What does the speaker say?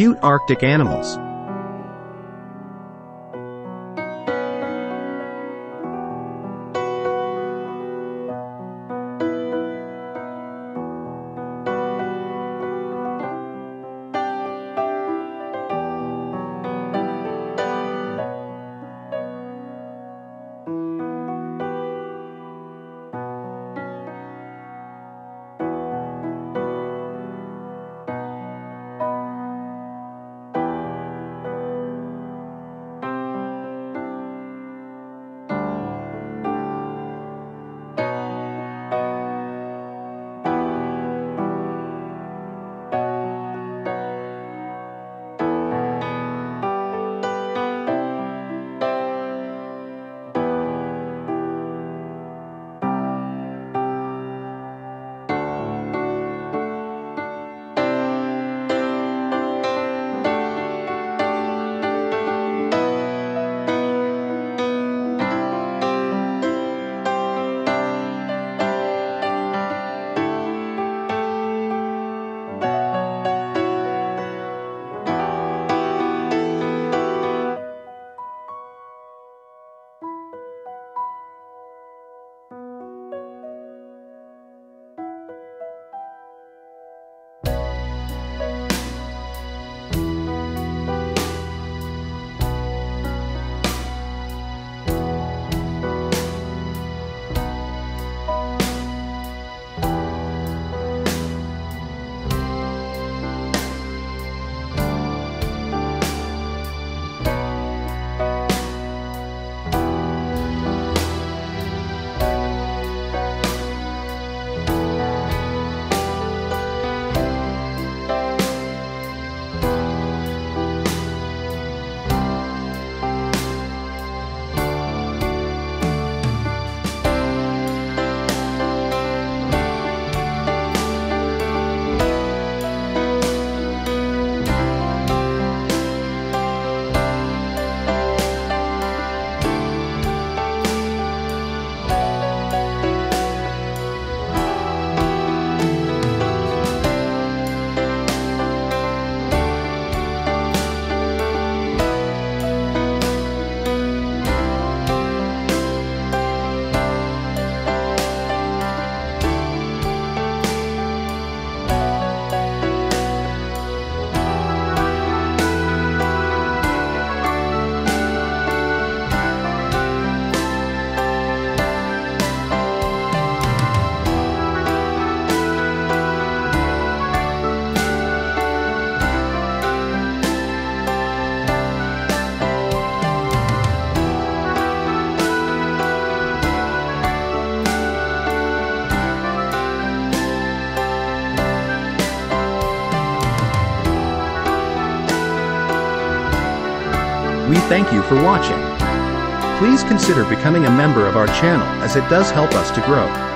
cute Arctic animals. We thank you for watching. Please consider becoming a member of our channel as it does help us to grow.